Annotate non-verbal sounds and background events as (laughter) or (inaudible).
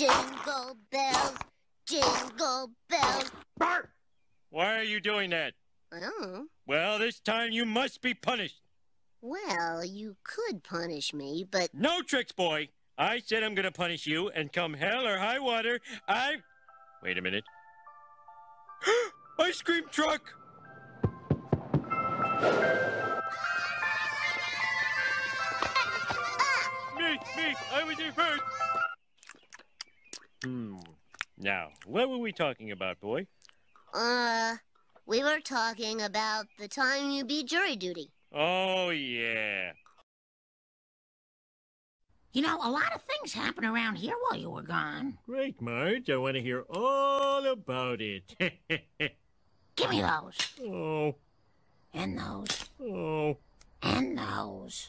Jingle bells, jingle bells. Why are you doing that? Oh, Well, this time you must be punished. well, you could punish me, but No tricks, boy. I said I'm gonna punish you, and come hell or high water, I. Wait a minute. (gasps) Ice cream truck! Ah! me, me, I was here first. Hmm. Now, what were we talking about, boy? uh, we were talking about the time you beat jury duty. Oh, yeah. You know, a lot of things happened around here while you were gone. Great, Marge. I want to hear all about it. (laughs) Give me those. oh, And those. oh. And those.